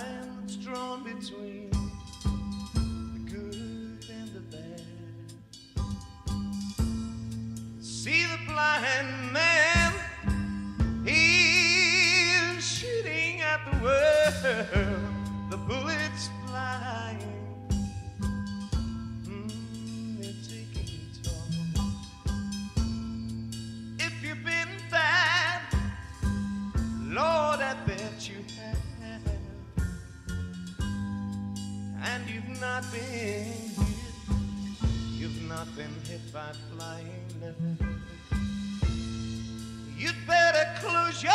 lines drawn between. You've not been hit. You've not been hit by flying letters. You'd better close your